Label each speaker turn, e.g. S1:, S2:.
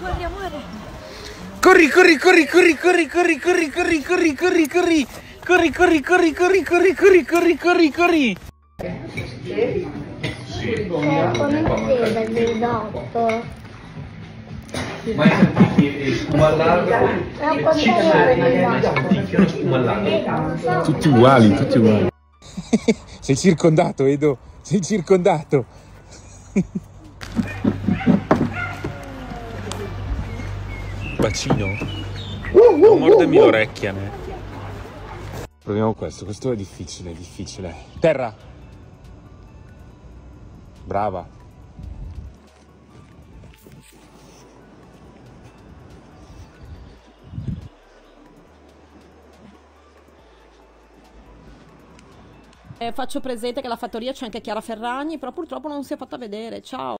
S1: Corri, amore.
S2: Corri, corri, corri, corri, corri, corri, corri, corri, corri, corri, corri. Corri, corri, corri, corri, corri, corri, corri, corri, corri.
S1: C'è come vede il
S3: spuma all'alba?
S1: È un po' di
S3: Picchiano spuma all'alba.
S2: Tutti uguali, tutti uguali. Sei circondato, Edo. Sei circondato. Bacino. Non mordermi l'orecchia, ne. Proviamo questo, questo è difficile, è difficile. Terra. Brava.
S4: Eh, faccio presente che alla fattoria c'è anche Chiara Ferragni, però purtroppo non si è fatta vedere. Ciao.